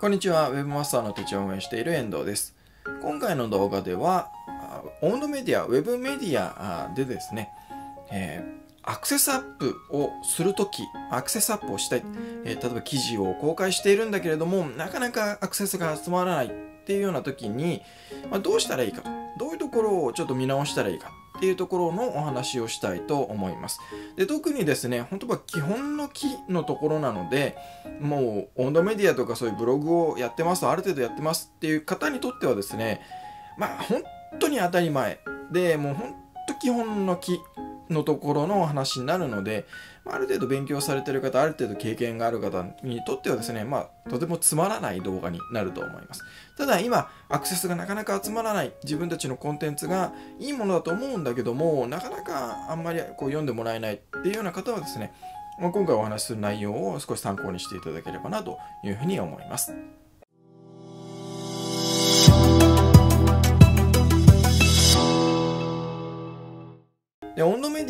こんにちは、Web マスターの手帳を運営している遠藤です。今回の動画では、オウンドメディア、Web メディアでですね、えーアクセスアップをするとき、アクセスアップをしたい、えー例えば記事を公開しているんだけれども、なかなかアクセスが集まらないっていうような時に、まあ、どうしたらいいかと、どういうところをちょっと見直したらいいか。っていうところのお話をしたいと思います。で特にですね、本当は基本の木のところなので、もう温度メディアとかそういうブログをやってます、ある程度やってますっていう方にとってはですね、まあ本当に当たり前で、もう本当基本の木のところの話になるので、まあある程度勉強されてる方、ある程度経験がある方にとってはですね、まあとてもつまらない動画になると思います。ただ今、アクセスがなかなか集まらない、自分たちのコンテンツがいいものだと思うんだけども、なかなかあんまりこう読んでもらえないっていうような方はですね、まあ今回お話しする内容を少し参考にしていただければなというふうに思います。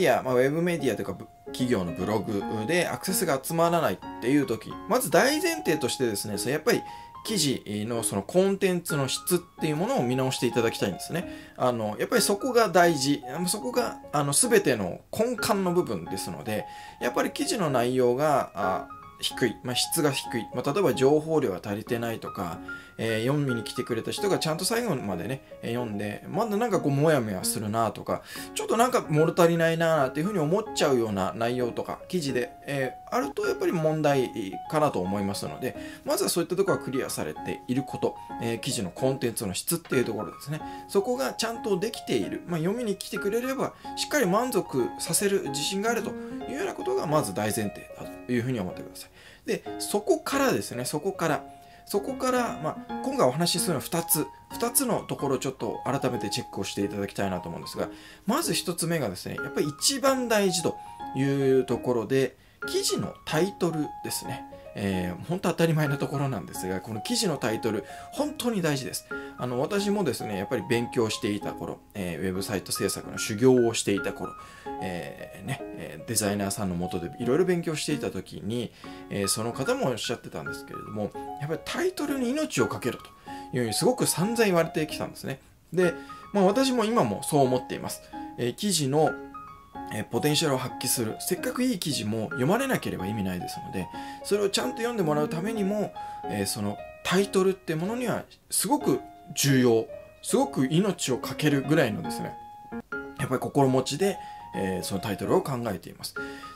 ディア、まあ、ウェブメディアというか企業のブログでアクセスが集まらないっていう時、まず大前提としてですね、それやっぱり記事のそのコンテンツの質っていうものを見直していただきたいんですね。あの、やっぱりそこが大事。そこが、あの、すべての根幹の部分ですので、やっぱり記事の内容が、あ低い、まあ、質が低い、まあ、例えば情報量が足りてないとか、えー読みに来てくれた人がちゃんと最後までね、えー読んで、まだなんかこう、もやもやするなとか、ちょっとなんか物足りないなっていうふうに思っちゃうような内容とか、記事で、えーあるとやっぱり問題かなと思いますので、まずはそういったところがクリアされていること、え記事のコンテンツの質っていうところですね。そこがちゃんとできている、まあ、読みに来てくれれば、しっかり満足させる自信があるというようなことがまず大前提だと。いうふうに思ってください。で、そこからですね、そこから、そこから、まあ、今回お話しするのは2つ、2つのところをちょっと改めてチェックをしていただきたいなと思うんですが、まず1つ目がですね、やっぱり一番大事というところで、記事のタイトルですね。えー、本当当たり前なところなんですが、この記事のタイトル、本当に大事です。あの、私もですね、やっぱり勉強していた頃、えーウェブサイト制作の修行をしていた頃、えーね、デザイナーさんのもとでいろいろ勉強していた時に、えその方もおっしゃってたんですけれども、やっぱりタイトルに命をかけるというようにすごく散々言われてきたんですね。で、まあ私も今もそう思っています。え記事のえポテンシャルを発揮する。せっかくいい記事も読まれなければ意味ないですのでそれをちゃんと読んでもらうためにも、えーそのタイトルってものにはすごく重要すごく命をかけるぐらいのですねやっぱり心持ちで、えーそのタイトルを考えています。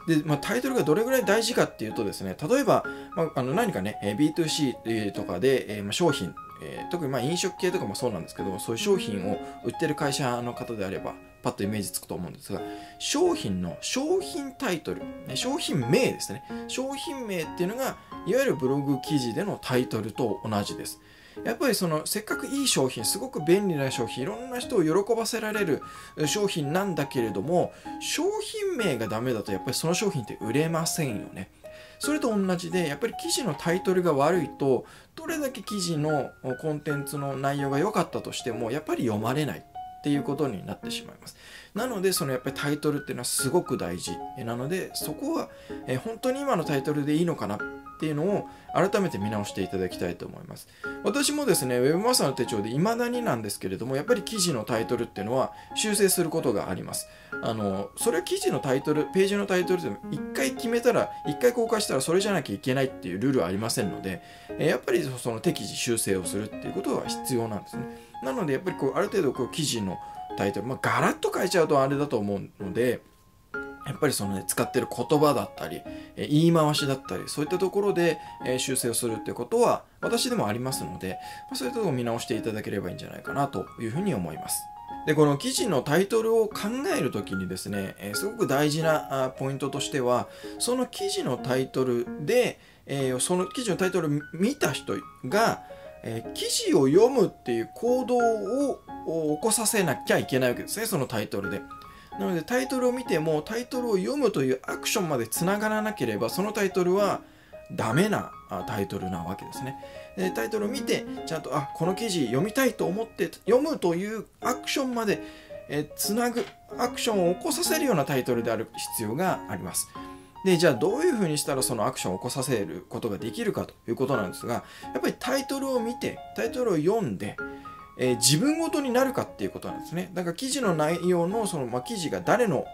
で、まあ、タイトルがどれぐらい大事かっていうとですね例えば、まあ、あの何かね B2C とかで、えーま、商品え特にま飲食系とかもそうなんですけどそういう商品を売ってる会社の方であればパッとイメージつくと思うんですが商品の商品タイトル商品名ですね。商品名っていうのがいわゆるブログ記事でのタイトルと同じです。やっぱりそのせっかくいい商品すごく便利な商品いろんな人を喜ばせられる商品なんだけれども商品名がダメだとやっぱりその商品って売れませんよね。それと同じでやっぱり記事のタイトルが悪いとどれだけ記事のコンテンツの内容が良かったとしてもやっぱり読まれない。っていうことになってしまいます。なのでそのやっぱりタイトルっていうのはすごく大事。なのでそこはえ本当に今のタイトルでいいのかなっていうのを改めて見直していただきたいと思います。私もですね Webmaster の手帳で未だになんですけれどもやっぱり記事のタイトルっていうのは修正することがあります。あのそれは記事のタイトルページのタイトルって一回決めたら一回公開したらそれじゃなきゃいけないっていうルールはありませんのでやっぱりその適時修正をするっていうことは必要なんですね。なのでやっぱりこうある程度こう記事のタイトル、まあ、ガラッと変えちゃうとあれだと思うのでやっぱりそのね使ってる言葉だったりえ言い回しだったりそういったところで、え修正をするってことは私でもありますので、まあ、そういったところを見直していただければいいんじゃないかなというふうに思います。でこの記事のタイトルを考えるときにですね、えーすごく大事なポイントとしてはその記事のタイトルで、えーその記事のタイトルを見た人が、えー記事を読むっていう行動を起こさせなきゃいけないわけですねそのタイトルで。なのでタイトルを見てもタイトルを読むというアクションまでつながらなければそのタイトルはダメなタイトルなわけですね。でタイトルを見てちゃんとあこの記事読みたいと思って読むというアクションまでえつなぐアクションを起こさせるようなタイトルである必要があります。で、じゃあどういうふうにしたらそのアクションを起こさせることができるかということなんですが、やっぱりタイトルを見て、タイトルを読んで、えー、自分ごとになるかっていうことなんですね。だから記事の内容の、その、まあ、記事が誰の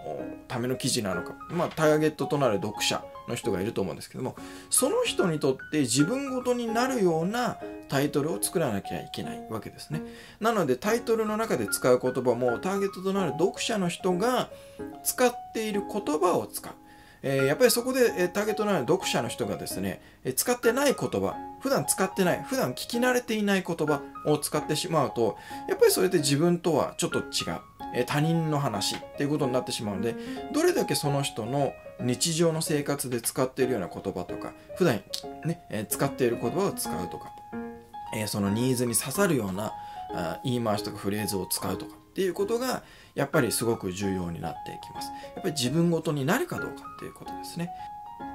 ための記事なのか、まあ、ターゲットとなる読者の人がいると思うんですけども、その人にとって自分ごとになるようなタイトルを作らなきゃいけないわけですね。なのでタイトルの中で使う言葉もターゲットとなる読者の人が使っている言葉を使う。え、やっぱりそこで、え、ターゲットのある読者の人がですね、え、使ってない言葉、普段使ってない、普段聞き慣れていない言葉を使ってしまうと、やっぱりそれで自分とはちょっと違う、え他人の話っていうことになってしまうので、どれだけその人の日常の生活で使っているような言葉とか、普段ね、え使っている言葉を使うとか、えそのニーズに刺さるようなあ言い回しとかフレーズを使うとかっていうことがやっぱりすごく重要になっていきます。やっぱり自分ごとになるかどうかっていうことですね。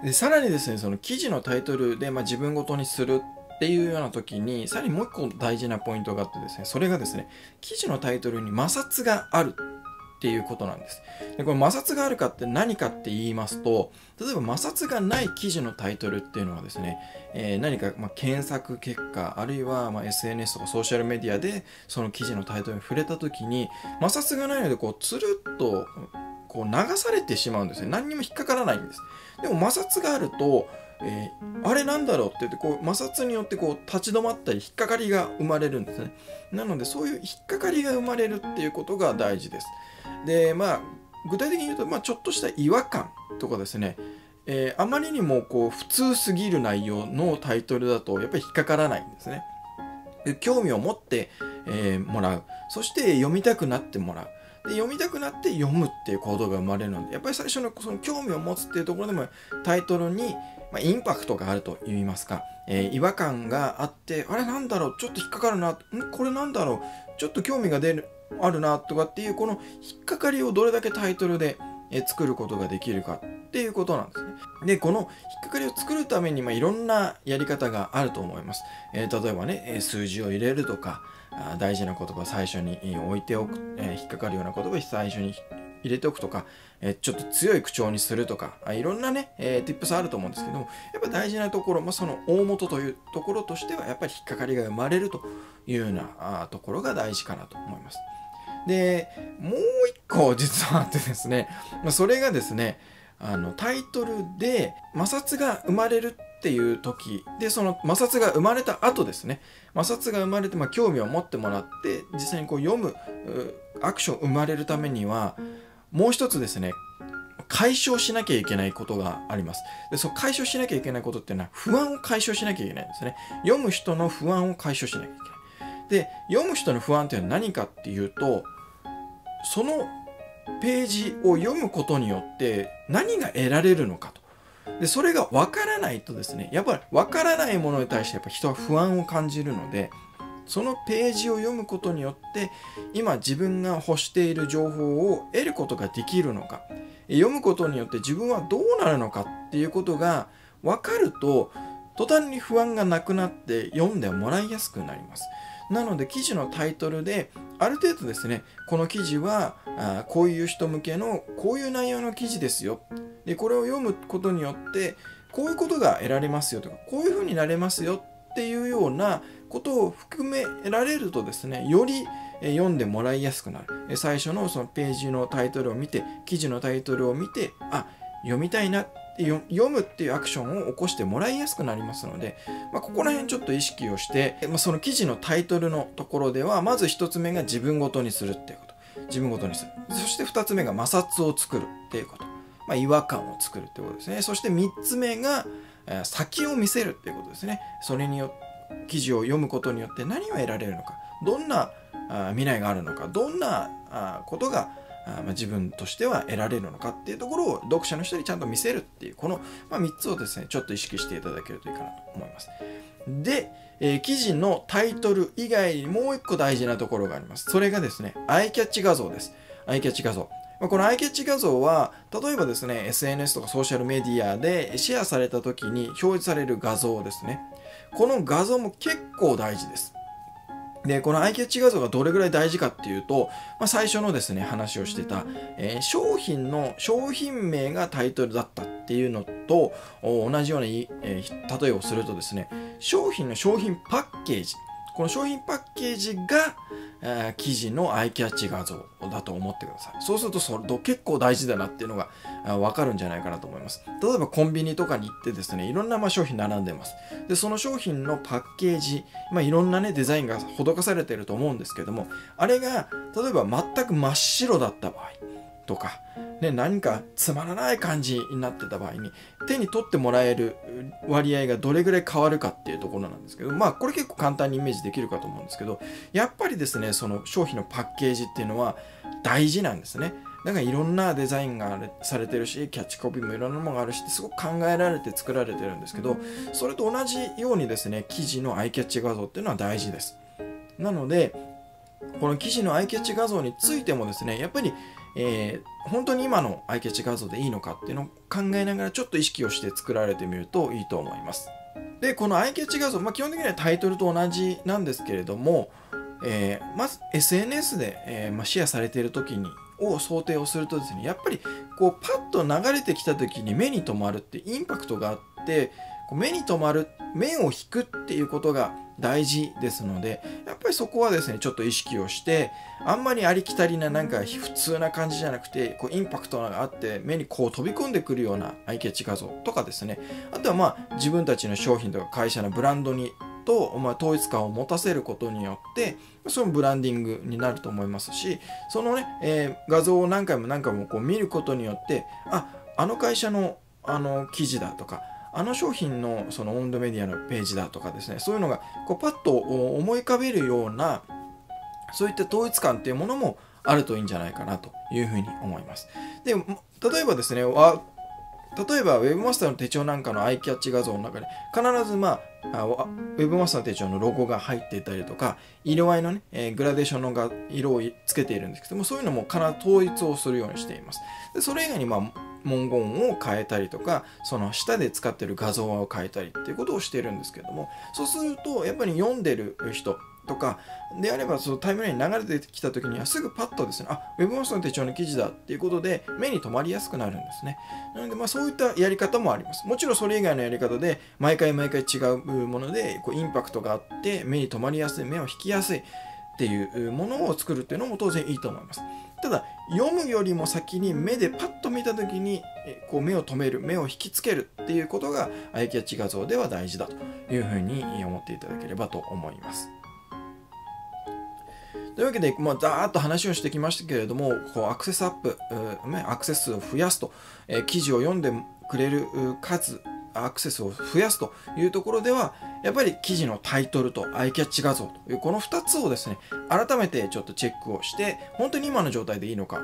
でさらにですね、その記事のタイトルで、まあ、自分ごとにするっていうような時に、さらにもう一個大事なポイントがあってですね、それがですね、記事のタイトルに摩擦があるっていうことなんです。でこの摩擦があるかって何かって言いますと、例えば摩擦がない記事のタイトルっていうのはですね、えー、何かま検索結果、あるいはま SNS とかソーシャルメディアでその記事のタイトルに触れた時に、摩擦がないのでこう、つるっとこう流されてしまうんですね。何にも引っかからないんです。でも摩擦があると、えー、あれなんだろうって言ってこう摩擦によってこう立ち止まったり引っかかりが生まれるんですね。なのでそういう引っかかりが生まれるっていうことが大事です。でまあ具体的に言うと、まあ、ちょっとした違和感とかですね、えー、あまりにもこう普通すぎる内容のタイトルだとやっぱり引っかからないんですね。で興味を持って、えー、もらう。そして読みたくなってもらう。で読みたくなって読むっていう行動が生まれるのでやっぱり最初のその興味を持つっていうところでもタイトルに、まあ、インパクトがあると言いますか、えー、違和感があってあれなんだろう？ちょっと引っかかるな。ん？これなんだろう？ちょっと興味が出るあるなとかっていうこの引っかかりをどれだけタイトルでえ作ることができるかっていうことなんですね。で、この引っかかりを作るために、まあ、いろんなやり方があると思います。えー、例えばね、数字を入れるとか、大事な言葉最初に置いておく、え、引っかかるような言葉を最初に入れておくとか、え、ちょっと強い口調にするとか、あいろんなね、えー、tips あると思うんですけども、やっぱ大事なところ、まあ、その大元というところとしては、やっぱり引っかかりが生まれるというようなところが大事かなと思います。で、もう一個実はあってですね、それがですね、あのタイトルで摩擦が生まれるっていう時でその摩擦が生まれた後ですね摩擦が生まれて、まあ、興味を持ってもらって実際にこう読むアクション生まれるためにはもう一つですね解消しなきゃいけないことがあります。で、その解消しなきゃいけないことっていうのは不安を解消しなきゃいけないんですね。読む人の不安を解消しなきゃいけない。で読む人の不安というのは何かっていうとそのページを読むことによって何が得られるのかと。でそれが分からないとですねやっぱり分からないものに対してやっぱ人は不安を感じるのでそのページを読むことによって今自分が欲している情報を得ることができるのか読むことによって自分はどうなるのかっていうことが分かると途端に不安がなくなって読んでもらいやすくなります。なので記事のタイトルである程度ですねこの記事はこういう人向けのこういう内容の記事ですよでこれを読むことによってこういうことが得られますよとかこういうふうになれますよっていうようなことを含められるとですねより読んでもらいやすくなる。最初のそのページのタイトルを見て記事のタイトルを見てあ読みたいな読むっていうアクションを起こしてもらいやすくなりますので、まあ、ここら辺ちょっと意識をして、まあ、その記事のタイトルのところではまず1つ目が自分ごとにするっていうこと。自分ごとにする。そして2つ目が摩擦を作るっていうこと、まあ、違和感を作るってことですね。そして3つ目が先を見せるっていうことですね。それによ記事を読むことによって何を得られるのかどんな未来があるのかどんなことが、自分としては得られるのかっていうところを読者の人にちゃんと見せるっていうこの、3つをですねちょっと意識していただけるといいかなと思います。で、えー、記事のタイトル以外にもう一個大事なところがあります。それがですねアイキャッチ画像です。アイキャッチ画像。まこのアイキャッチ画像は、例えばですね、SNS とかソーシャルメディアでシェアされた時に表示される画像ですね。この画像も結構大事です。で、このアイキャッチ画像がどれぐらい大事かっていうと、まあ、最初のですね、話をしてた、えー、商品の商品名がタイトルだったっていうのと同じような、えー、例えをするとですね、商品の商品パッケージ、この商品パッケージが、えー、記事のアイキャッチ画像だと思ってください。そうするとそれと結構大事だなっていうのがわかるんじゃないかなと思います。例えばコンビニとかに行ってですね、いろんなま商品並んでます。で、その商品のパッケージ、まあ、いろんなね、デザインが施されてると思うんですけども、あれが例えば全く真っ白だった場合とか、ね、何かつまらない感じになってた場合に手に取ってもらえる割合がどれぐらい変わるかっていうところなんですけどまあこれ結構簡単にイメージできるかと思うんですけどやっぱりですねその商品のパッケージっていうのは大事なんですね。だかいろんなデザインがされてるしキャッチコピーもいろんなものがあるしすごく考えられて作られてるんですけどそれと同じようにですね記事のアイキャッチ画像っていうのは大事です。なのでこの記事のアイキャッチ画像についてもですねやっぱりえー、本当に今のアイキャッチ画像でいいのかっていうのを考えながらちょっと意識をして作られてみるといいと思います。で、このアイキャッチ画像、まあ、基本的にはタイトルと同じなんですけれども、えー、まず SNS で、えー、まあ、シェアされている時にを想定をするとですねやっぱりこうパッと流れてきた時に目に留まるってインパクトがあってこう目に留まる目を引くっていうことが大事ですのでやっぱりそこはですねちょっと意識をしてあんまりありきたりななんか普通な感じじゃなくてこうインパクトがあって目にこう飛び込んでくるようなアイキャッチ画像とかですね。あとはまあ自分たちの商品とか会社のブランドにと、まあ、統一感を持たせることによってそのブランディングになると思いますしそのね、えー、画像を何回も何回もこう見ることによってああの会社のあの記事だとかあの商品のそのオンドメディアのページだとかですねそういうのがこうパッと思い浮かべるようなそういった統一感っていうものもあるといいんじゃないかなというふうに思います。で例えばですね例えば Webmaster の手帳なんかのアイキャッチ画像の中で必ずまあ Webmaster の手帳のロゴが入っていたりとか色合いのね、え、グラデーションのが色をつけているんですけどもそういうのも必ず統一をするようにしています。でそれ以外にまあ文言を変えたりとかその下で使ってる画像を変えたりっていうことをしてるんですけどもそうするとやっぱり読んでる人とかであればそのタイムラインに流れてきた時にはすぐパッとですねあウェブマスの手帳の記事だっていうことで目に留まりやすくなるんですね。なのでまあそういったやり方もあります。もちろんそれ以外のやり方で毎回毎回違うものでこうインパクトがあって目に留まりやすい目を引きやすいっていうものを作るっていうのも当然いいと思います。ただ読むよりも先に目でパッと見た時にこう目を留める目を引きつけるっていうことがアイキャッチ画像では大事だというふうに思っていただければと思います。というわけで、まあ、ざーっと話をしてきましたけれども、こうアクセスアップ、アクセス数を増やすと、え、記事を読んでくれる数、アクセスを増やすというところでは、やっぱり記事のタイトルとアイキャッチ画像というこの2つをですね、改めてちょっとチェックをして、本当に今の状態でいいのか、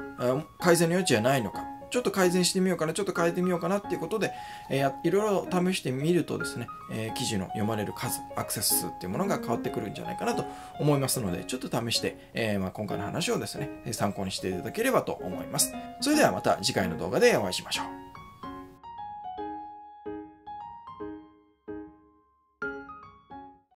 改善の余地はないのか、ちょっと改善してみようかな、ちょっと変えてみようかなっていうことで、えー、いろいろ試してみるとですね、えー、記事の読まれる数、アクセス数っていうものが変わってくるんじゃないかなと思いますので、ちょっと試して、えー、まあ、今回の話をですね、参考にしていただければと思います。それではまた次回の動画でお会いしましょう。